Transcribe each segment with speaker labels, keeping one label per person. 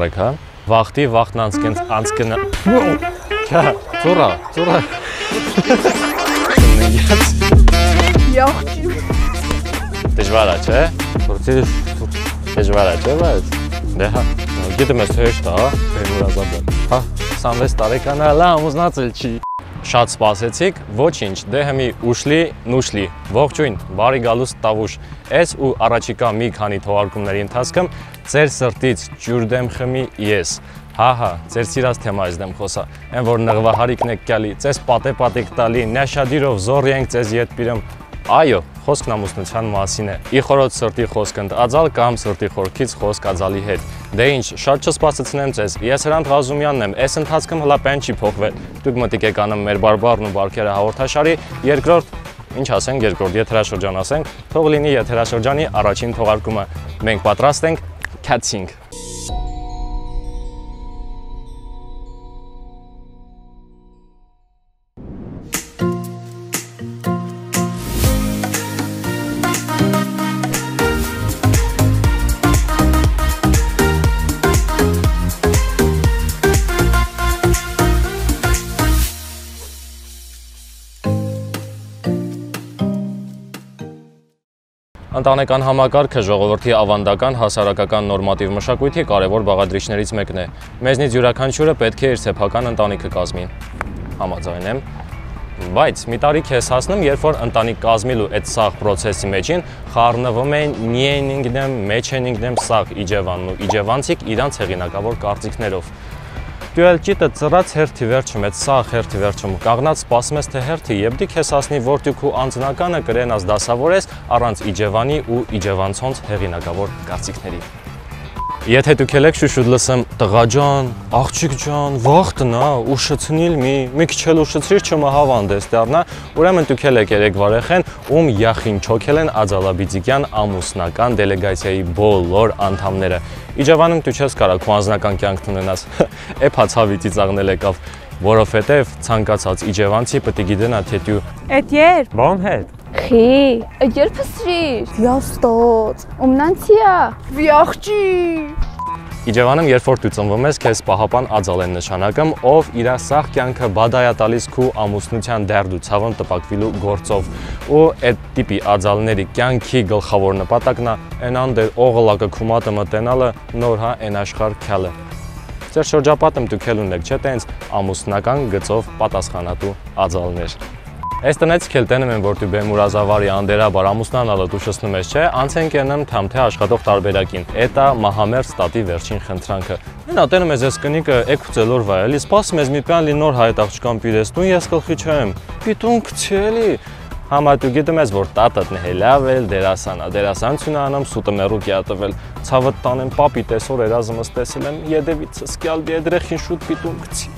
Speaker 1: ապրեք, հա։ Վախտի, վախն անցկենց անցկնա։ Չա, հա, ծուրա, ծուրա։
Speaker 2: Յախջի։
Speaker 1: Դժվար է, չէ՞։ Ծուրցից դժվար է, չէ՞, բայց։ Դե հա, գիտեմ ես հեշտ է, հա, ուրազաբար։ Հա, 26 տարեկան է, լա, ամուսնացել չի։ Շատ սպասեցիք, ոչինչ, դե հմի ուշլի, նուշլի, ողջույն, բարի գալուստ տավուշ, ես ու առաջիկա մի քանի թողարկումների ընթացքում ձեր սրտից ջուր դեմ խմի ես, հա-հա, ձեր սիրած թեմայից դեմ խոսա, են որ նղվահարիքն եք կյալի, ձեզ պատե պատիկ տալի, նաշադիրով զորի ենք ձեզ ետ պիրում, այո, խոսքն ամուսնության մասին է։ Ի խորոց սրտի խոսք ընդածալ կամ սրտի խորքից խոսք ածալի հետ։ Դե ինչ, շատ չսպասեցնեմ ձեզ։ Ես Հրանտ Ղազումյանն եմ։ Այս ընթացքում հլապեն չի փոխվել։ Դուք մտիկ եք անում մեր բարբառն ու բարքերը հաղորդաշարի երկրորդ ինչ ասենք երկրորդ եթերաշրջան ասենք, թող լինի եթերաշրջանի առաջին թողարկումը։ Մենք պատրաստ ենք catching Ընտանեկան համակարգը ժողովրդի ավանդական հասարակական նորմատիվ մշակույթի կարևոր բաղադրիչներից մեկն է։ Մեզնից յուրաքանչյուրը պետք է իր սեփական ընտանիքը կազմի։ Համաձայն եմ։ Բայց մի տարիք ես հասնում, երբ որ ընտանիք կազմելու այդ սաղ process-ի մեջին խառնվում են նիենինգնեմ, մեջենինգնեմ սաղ իջևանն ու իջևանցիկ իրանց հեղինակավոր կարծիքներով։ Ճիտը ծրած հերթի վերջում, այդ սաղ հերթի վերջում կաղնած սպասում ես թե հերթի եւ դի քեզ հասնի որ դու քու անձնականը կրենաս դասավորես առանց իջևանի ու իջևանցոնց հեղինակավոր կարծիքների։ Եթե դուք եք շուշուտ լսեմ տղա ջան, աղջիկ ջան, վախտնա, ուշացնիլ մի, մի քիչ էլ ուշացրիր չմը հավանդես դառնա, ուրեմն դուք եք երեք վարեխեն, ում յախին չոքել են Ածալաբիձիկյան ամուսնական դելեգացիայի բոլոր անդամները։ Իջավանում դու չես կարա քո անձնական կյանքն ունենաս։ Էփա ցավի ծիծաղնել եկավ, որովհետև ցանկացած իջևանցի պետք է գիտենա թե դու
Speaker 2: Էդ երբ։
Speaker 1: Բոմ հետ
Speaker 2: Խի, երբ սրիր։ Վիաստոց։ Ումնանցիա։ Վիախճի։
Speaker 1: Իջևանում երբ որ դու ծնվում ես, քեզ պահապան ածալ են նշանակում, ով իր սախ կյանքը բադայա տալիս քու ամուսնության դերդու ցավն տպակվելու գործով։ Ու այդ տիպի ածալների կյանքի գլխավոր նպատակն է այնան դեր օղլակը քումատը մտենալը նոր հա այն աշխարհ քյալը։ Ձեր շրջապատում դուք էլ ունեք, չէ՞ տենց ամուսնական գծով պատասխանատու ածալներ։ Այս տնեց քելտենում են, որ դու բեմուրազավարի անդերաբար ամուսնանալը դու շսնում ես, չէ, անցենք ենեմ թամթե աշխատող տարբերակին։ Էտա մահամեր ստատի վերջին խնդրանքը։ Մենա տենում ես ես կնիկը էքուցելոր վայ, էլի սպասում ես մի պյան լի նոր հայտ աղջկան պիրեստուն, ես գլխի չեմ։ Պիտուն քցելի։ Համա դու գիտում ես, որ տատդ նհելավ էլ դերասանա, դերասանությունը անամ սուտը մերուկ է ատվել։ Ցավը տանեմ պապի տեսոր երազումս տեսել եմ, յեդևից սկյալ դեդրեխին շուտ պիտուն քցի։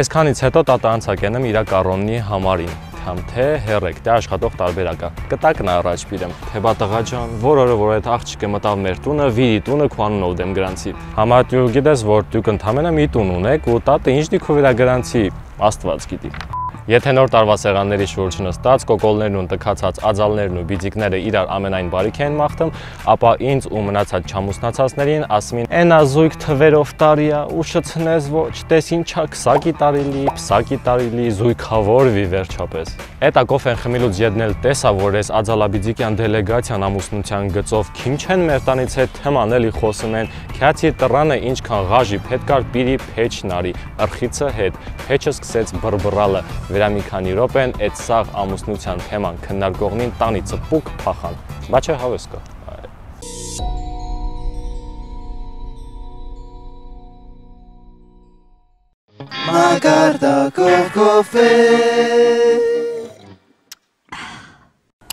Speaker 1: Այսքանից հետո տատա անցակենեմ իրա կառոնի համարին անգամ, թե հերեք, թե աշխատող տարբերակա։ Կտակն առաջ բիրեմ, թե բա տղա ջան, որ օրը որ այդ աղջիկը մտավ մեր տունը, վիրի տունը քանունով դեմ գրանցի։ Համա դու գիտես, որ դուք ընդամենը մի տուն ունեք ու տատը ինչ դիքով իրա գրանցի, Աստված գիտի։ Եթե նոր տարվա սեղանների շուրջ նստած կոկոլներն ու տքացած ածալներն ու բիձիկները իրար ամենայն բարիք են մաղթում, ապա ինձ ու մնացած չամուսնացածներին ասմին «Էնա զույգ թվերով տարիա, ուշացնես ոչ, տես ինչա քսակի տարիլի, փսակի տարիլի, զույգավորվի վերջապես»։ Էտա կոֆեն խմիլուց յեդնել տեսա, որ ես ածալաբիձիկյան դելեգացիան ամուսնության գծով քիչ չեն մեր տանից հետ թեմանելի խոսում են, քյացի տրանը ինչքան ղաժի փետկար պիրի փեչնարի, ըրխիցը հետ, փեչը սկսեց բրբռալը վրա մի քանի րոպեն այդ սաղ ամուսնության թեման քննարկողնին տանի ծպուկ փախան։ Բա չէ հավես կա։
Speaker 3: Մակարդակով կոֆե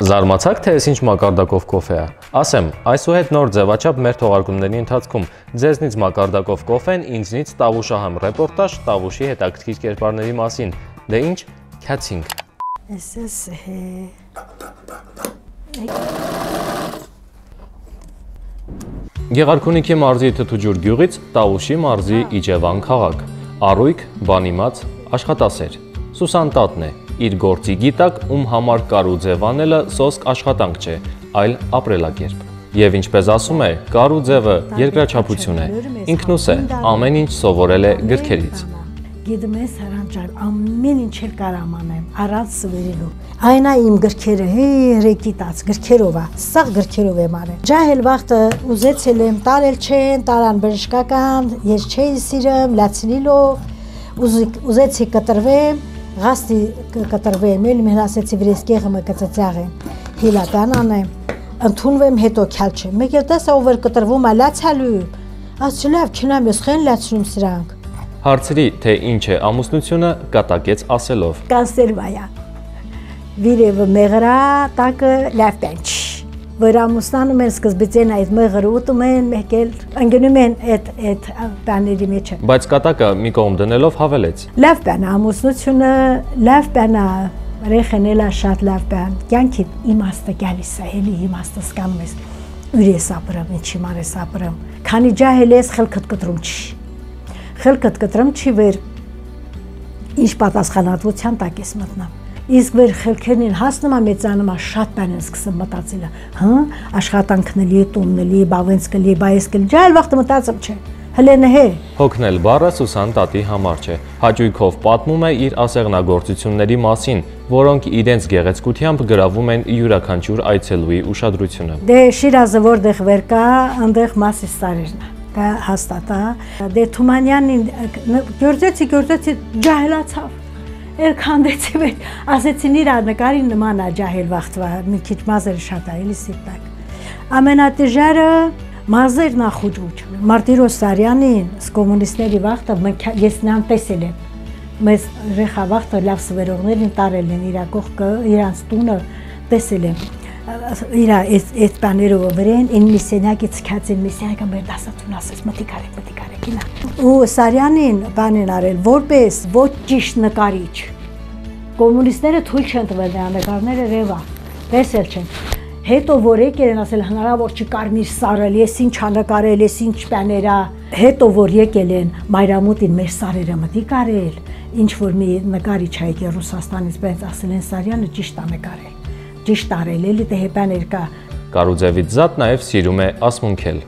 Speaker 1: Զարմացաք, թե ես ինչ մակարդակով կոֆե է։ Ասեմ, այսուհետ նոր ձևաչափ մեր թողարկումների ընթացքում ձեզնից մակարդակով կոֆեն, ինձնից Տավուշահամ ռեպորտաժ Տավուշի հետաքրքիր կերպարների մասին։ Դե ինչ, քյացինգ։
Speaker 2: Էսես է։
Speaker 1: Գեղարքունիքի մարզի Թթուջուր գյուղից Տավուշի մարզի Իջևան քաղաք։ Արույկ, բանիմաց, աշխատասեր։ Սուսան տատն է, իր գործի գիտակ, ում համար կար ու ձևանելը սոսկ աշխատանք չէ, այլ ապրելակերպ։ Եվ ինչպես ասում է, կարու ձևը երկրաչափություն է։ Ինքնուս է, ամեն ինչ սովորել է գրքերից։
Speaker 3: Գիտեմ ես հրանջար ամեն ինչ էլ կարամ անեմ առանց սվերելու։ Այնա իմ գրքերը հերեկի տած գրքերով է, սաղ գրքերով եմ արել։ Ջահել վախտը ուզեցել եմ տարել չեն, տարան բժշկական, ես չէի սիրեմ, լացնիլով, ուզեցի կտրվեմ, Ղաստի կտրվեմ, էլ մեն ասեցի վրեսկեղը մը կծծաղեմ, հիլական անեմ, ընդունվեմ հետո քյալ չեմ, մեկ էլ տեսա ով էր կտրվում է լացալու, ասի լավ, չնամ ես խեն լացնում սրանք։
Speaker 1: Հարցրի, թե ինչ է ամուսնությունը, կատակեց ասելով.
Speaker 3: Կանսերվայա, վիրևը մեղրա, տակը լավ պենչ որ ամուսնանում են սկզբից են այդ մեղրը ուտում են, մեկ էլ ընկնում են այդ այդ բաների մեջը։
Speaker 1: Բայց կատակը մի կողմ դնելով հավելեց.
Speaker 3: Լավ բան ամուսնությունը, լավ բան ռեխենելա շատ լավ բան։ Կյանքի իմաստը գալիս է, էլի իմաստը սկանում ես։ Ուրես ապրեմ, ինչի մարես ապրեմ։ Քանի ջահել ես խելքդ կտրում չի։ Խելքդ կտրում չի վեր ինչ պատասխանատվության տակ ես մտնում իսկ վեր խելքերին հասնում է մեծանում է շատ բան են սկսում մտածել հա աշխատանքնելի տուննելի բավենց կլի բայես կլի ջալ վախտ մտածում չէ հլենը հե
Speaker 1: հոգնել բառը Սուսան տատի համար չէ հաճույքով պատմում է իր ասեղնագործությունների մասին որոնք իրենց գեղեցկությամբ գրավում են յուրաքանչյուր այցելուի ուշադրությունը
Speaker 3: դե շիրազը որտեղ վեր կա այնտեղ մասիս սարերն դա հաստատ է դե Թումանյանին գործեցի գործեցի ջահելացավ Էլ քանդեցի վեր, ասեցին իրա նկարի նման է ջահել վախտվա, մի քիչ մազերը շատ է, էլի սիպտակ։ Ամենատժարը մազերն է խուճուճ։ Մարտիրոս Սարյանին, կոմունիստների վախտը ես նրան տեսել եմ։ Մեզ ռեխա վախտը լավ սվերողներին տարել են իրա կողքը, իրանց տունը տեսել եմ իր այս այս բաներով վրեն ին միսենյակի ցկած են միսենյակը մեր դասատուն ասես մտի կարե մտի կարե կինա ու Սարյանին բանեն արել որպես ոչ ճիշտ նկարիչ կոմունիստները թույլ չեն տվել նրա նկարները ռևա տեսել չեն հետո որ եկել են ասել հնարավոր չի կարմիր սարել ես ինչ աննկարել ես ինչ բաներա հետո որ եկել են մայրամուտին մեր սարերը մտի կարել ինչ որ մի նկարիչ հայ Ռուսաստանից բայց ասել են Սարյանը ճիշտ է նկարել ճիշտ արել էլի դե հեպաներ կա։
Speaker 1: Կարուձևից զատ նաև սիրում է ասմունքել։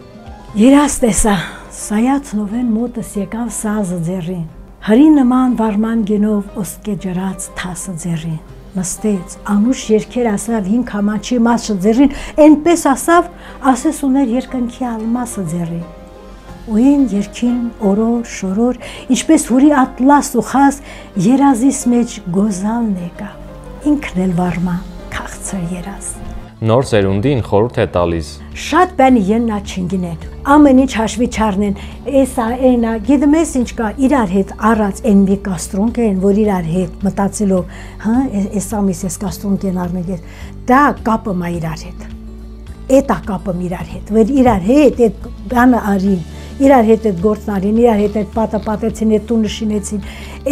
Speaker 3: Երաս տեսա, սայացնովեն մոտս եկավ սազը ձեռին։ Հրի նման վարման գենով ոսկե ջրած թասը ձեռին նստեց, անուշ երկեր ասավ հին կամաչի մասը ձեռին, այնպես ասավ, ասես ուներ երկնքի ալմասը ձեռին։ Ու ին երկին օրոր, շորոր, ինչպես հուրի ատլաս ու խաս երազիս մեջ գոզալն եկա, ինքն էլ վարման քաղցր երազ։
Speaker 1: Նոր սերունդին խորհուրդ է տալիս։
Speaker 3: Շատ բանի եննա չինգինեն։ Ամեն ինչ հաշվի չառնեն։ Էսա, այնա, գիտեմ ես ինչ կա, իրար հետ առած այն մի կաստրոնք են, որ իրար հետ մտածելով, հա, էսա միս էս կաստրոնք են առնել։ Դա կապը մա իրար հետ։ Էտա կապը իրար հետ, որ իրար հետ այդ բանը արին իրար հետ այդ գործն արին, իրար հետ այդ պատը պատեցին, այդ տունը շինեցին,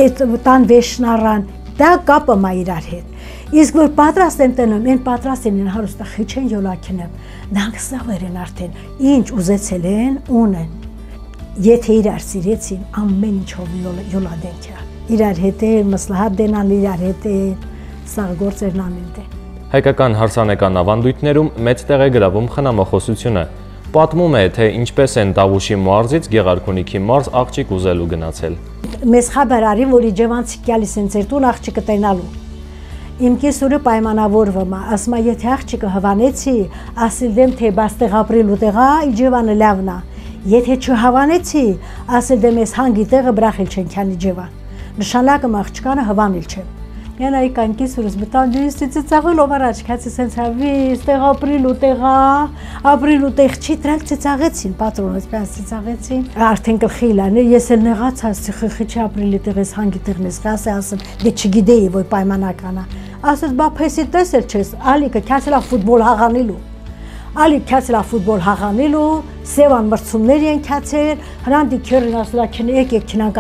Speaker 3: այդ տան վեշն առան, դա կապը մա իրար հետ։ Իսկ որ պատրաստ են տնում, են պատրաստ են հարուստա խիչեն յոլակինը։ Նրանք սավեր են արդեն, ինչ ուզեցել են, ունեն։ Եթե իրար սիրեցին, ամեն ինչով յոլադենք է։ Իրար հետ է, մսլահատ դենան իրար հետ է, սա գործերն անեն դեն։
Speaker 1: Հայկական հարսանեկան ավանդույթներում մեծ տեղ է գրավում խնամախոսությունը։ Պատմում է, թե ինչպես են Տավուշի մարզից Գեղարքունիքի մարզ աղջիկ ուզելու գնացել։
Speaker 3: Մեզ խաբար արի, որ իջևանցի գալիս են ձեր տուն աղջիկը տենալու Իմ կեսուրը պայմանավորվում է, ասում է, եթե աղջիկը հվանեցի, ասել դեմ թե բաստեղ ապրելու տեղա, իջևանը լավն է։ Եթե չհավանեցի, ասել դեմ ես հանգի տեղը բրախել չեն քանի ջևան։ Նշանակը աղջկանը հվանել չեմ։ Յանը այ կանքի սուրս բտալ դից ծիծաղել ով առաջ քացի սենց հավի ստեղ ապրիլու տեղա ապրիլու տեղ չի դրանք ծիծաղեցին պատրոնից պես ծիծաղեցին արդեն գլխիլան ես էլ նեղացած խխի չի ապրիլի տեղես հանգի տեղն ես գասը ասեմ դե չգիտեի որ պայմանական է ասես բա փեսի տեսել չես ալիկը քացելա ֆուտբոլ հաղանելու ալի քացելա ֆուտբոլ հաղանելու սևան մրցումներ են քացել հրանտի քերին ասելա քին եկեք քինանք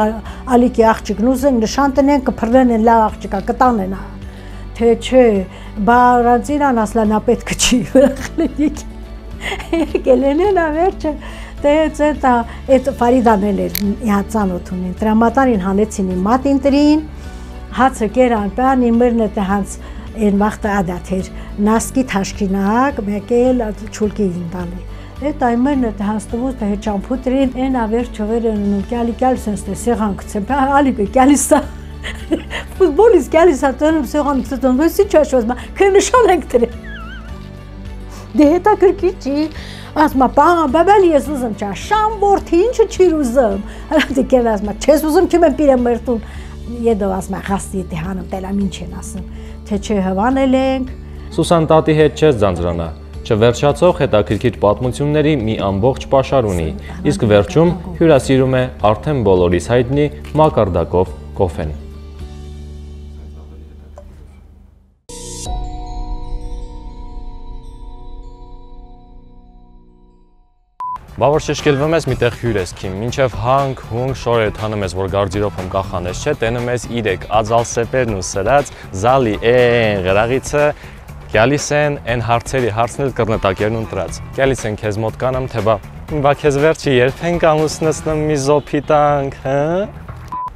Speaker 3: ալիկի աղջիկն ուզեն նշան տնեն կփռնեն են լավ աղջիկա կտանեն թե չէ բարածիրան ասլա նա պետք չի վրախլիկ եկել են նա վերջը դե ծետա այդ ֆարիդան էր իհացանոթ ունին տրամատարին հանեցին իմ մատինտրին հացը կերան տան իմերնը տե հանց Այն վաղտը ադատ էր, նասկի թաշկինակ, մեկ էլ չուլկի ինտալի։ Այդ այմերն էտ հանստվոս թե հեջամպուտրին, են ավեր չվերեն կյալի կյալի սենստե սեղան կծեմ, ալի հա, հա, կյալի սա ֆուտբոլից գալիս է տոնում սեղան ծտոն ոչ ի՞նչ աշխոս մա քնշան ենք դրել դե հետա կրկիչի ասմա բա բաբալի ես ուզում չա շամ որթի ինչու չի ուզում հա դե կերասմա չես ուզում չեմ պիրեմ մերտուն Եդո ասма խաստի դե հանım տելամ ինչ են ասում թե չէ հվանել ենք
Speaker 1: Սուսան տատի հետ չես ձանձրանա Չվերջացող հետաքրքիր պատմությունների մի ամբողջ պաշար ունի, իսկ վերջում հյուրասիրում է արդեն բոլորիս հայտնի մակարդակով կոֆեն։ Բա որ շշկելվում ես միտեղ հյուր ես քիմ, մինչև հանք, հունք, շորը թանում ես, որ գարձիրով հմ կախանես, չէ, տենում ես իրեք, ածալ սեպերն ու սրած, զալի են գրաղիցը, գալիս են այն հարցերի, հարցնել կրնետակերն ունտրած։ Գալիս են քեզ մոտ կանամ, թե բա, բա քեզ վերջի երբ ենք ամուսնացնում մի զոփի տանք, հա։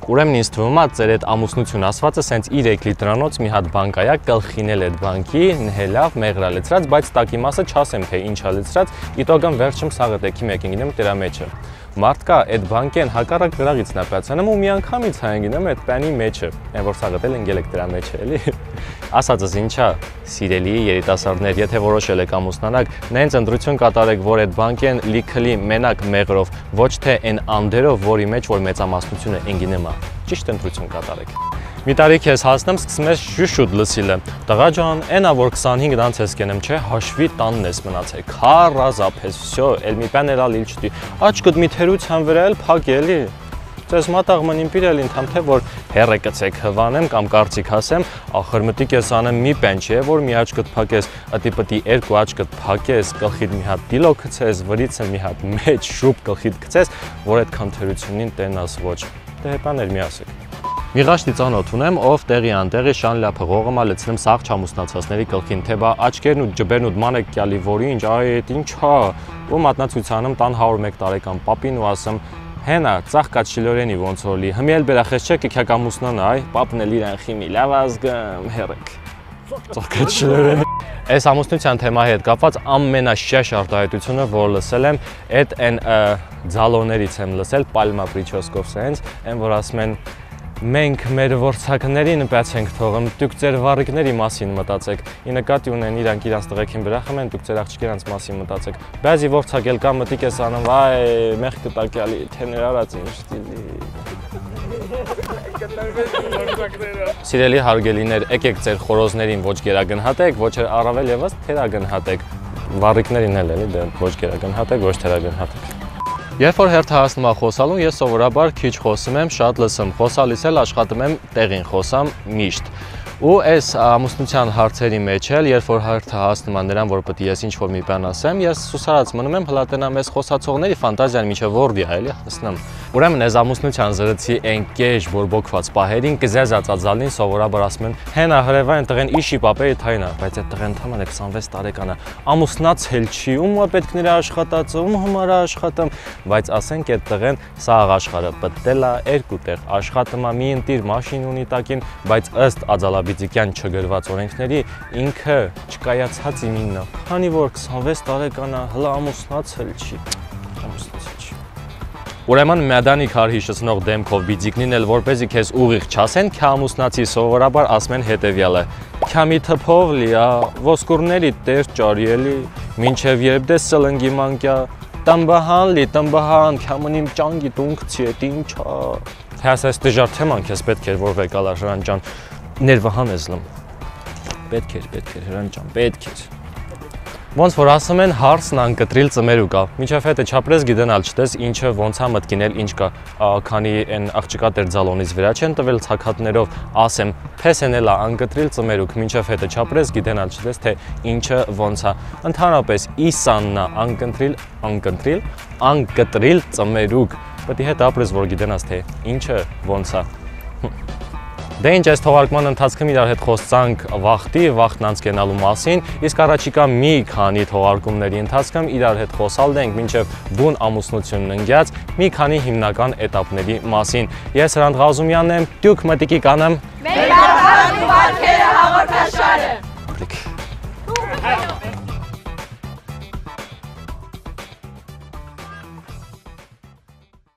Speaker 1: Ուրեմն ինձ թվում է ծեր այդ ամուսնություն ասվածը սենց 3 լիտրանոց մի հատ բանկայա կլխինել այդ բանկի, նհելավ, մեղրա լցրած, բայց տակի մասը չասեմ թե ինչա լցրած, իտոգան վերջում սաղը տեքի մեկին գնեմ դրա մեջը մարդկա այդ բանկեն հակառակ գրաղից նապյացանում ու միանգամից հայանգինում այդ պանի մեջը, այն որ սա գտել են գելեք դրա մեջը, էլի։ Ասածս ինչա, սիրելի երիտասարդներ, եթե որոշել եք ամուսնանալ, նենց ընտրություն կատարեք, որ այդ բանկեն լիքլի մենակ մեղրով, ոչ թե այն անդերով, որի մեջ որ մեծամասնությունը ընգինեմ է։ Ճիշտ ընտրություն կատարեք։ Մի տարի քեզ հասնեմ, սկսում ես շուշուտ լսիլը։ Տղա ջան, այնա որ 25 դանց ես կենեմ, չէ, հաշվի տանն ես մնացել։ Քարազապես, վсё, էլ մի բան էլ ալ իլ չտի։ Աչքդ մի թերության վրա էլ փակելի։ Ձեզ մատաղ մնին պիրել ինթամ թե որ հերը կցեք հվանեմ կամ կարծիք հասեմ, ախր մտիկ ես անեմ մի պեն չէ, որ մի աչքդ փակես, ըտի պտի երկու աչքդ փակես, գլխիդ մի հատ դիլո գցես, վրիցը մի հատ մեջ շուպ գլխիդ գցես, որ այդքան թերությունին տենաս ոչ։ Դե հետաներ մի ասեք։ Միղաշտի ծանոթ ունեմ, ով տեղի անտեղի շան լա փղողը մա լցնում սաղ չամուսնացածների գլխին, թե բա աչքերն ու ջբերն ու դմանեք կյալի որի ինչ, այ այդ ինչա, ու մատնացույցանում տան 101 տարեկան պապին ու ասում հենա ծաղկա չիլորենի ոնց որ լի հմիել բերախես չէ կիքակ ամուսնան այ պապն էլ իրան խիմի լավ ազգամ հերեք ծաղկա չիլորենի Այս ամուսնության թեմայի հետ կապված ամենաշաշ արտահայտությունը, որ լսել եմ, այդ այն ձալոներից եմ լսել, Palma Prichos-կով սենց, այն որ ասում են մենք մեր ворցակներին պես ենք թողում, դուք ձեր վարիկների մասին մտածեք։ Ի նկատի ունեն իրանք իրանց տղեկին վրա խմեն, դուք ձեր աղջիկերանց մասին մտածեք։ Բազի ворցակել կամ մտիկ ես անում, վայ, մեղ կտակյալի, թե ներառած ինչ ստիլի։ Սիրելի հարգելիներ, եկեք ձեր խորոզներին ոչ գերագնահատեք, ոչ առավել եւս թերագնահատեք։ Վարիկներին էլ էլի, դե ոչ գերագնահատեք, ոչ թերագնահատեք։ Երբ որ հերթը հասնում է խոսալուն, ես սովորաբար քիչ խոսում եմ, շատ լսում։ Խոսալիս էլ աշխատում եմ տեղին խոսամ միշտ։ Ու այս ամուսնության հարցերի մեջ էլ, երբ որ հարթը հասնում է նրան, որ պետք է ես ինչ-որ մի բան ասեմ, ես սուսարած մնում եմ հլատենամ այս խոսացողների ֆանտազիան միջև որդի էլի, հասնեմ։ Ուրեմն այս ամուսնության զրծի այն կեժ բորբոքված պահերին կզեզած ածալին սովորաբար ասում են հենա հրևային տղեն իշի պապեի թայնա, բայց այդ տղեն է 26 տարեկան է։ Ամուսնացել չի, ում է պետք նրա աշխատածը, ում համար է աշխատում, բայց ասենք այդ տղեն սաղ աշխարհը պտտել է, երկու տեղ աշխատում է, մի ընտիր մաշին ունի տակին, բայց ըստ Ածալաբիձիկյան չգրված օրենքների ինքը չկայացած իմինն է։ Քանի որ 26 տարեկան է, հլա ամուսնացել չի։ Ամուսնացել Ուրեմն Մադանի քար հիշեցնող դեմքով բիձիկնին էլ որպեսի քեզ ուղիղ չասեն, քամուսնացի սովորաբար ասում են հետևյալը. Քամի թփով լիա, ոսկուրների տեր ճարիելի, մինչև երբ դες սլնգի մանկյա, տամբահան լի, տամբահան, քամունիմ ճանգի տունքցի է տինչա։ Թե ասես դժար թեման քեզ պետք էր որ վեկալա Հրանտ ջան, ներվահան ես լում։ Պետք էր, պետք էր Հրանտ ջան, պետք էր։ Ոնց որ ասում են հարցն անկտրիլ ծմերու կա։ Մինչև հետը չապրես գիտենալ չտես ինչը ոնց է մտքինել ինչ կա, քանի այն աղջիկա դեր ձալոնից վրա չեն տվել ցակատներով, ասեմ, փեսենել է անկտրիլ ծմերուկ, մինչև հետը չապրես գիտենալ չտես թե ինչը ոնց է։ Ընդհանրապես իսաննա անկտրիլ, անկտրիլ, անկտրիլ ծմերուկ։ Պետք է հետ ապրես որ գիտենաս թե ինչը ոնց է։ Դե ինչ այս թողարկման ընթացքում իրար հետ խոսցանք վախտի, վախտն անց կենալու մասին, իսկ առաջիկա մի քանի թողարկումների ընթացքում իրար հետ խոսալ դենք մինչև բուն ամուսնությունն ընկած մի քանի հիմնական էտապների մասին։ Ես Հրանտ Ղազումյանն եմ, դուք մտիկի կանեմ։ Մեր բարձր ու վարքերը հաղորդաշարը։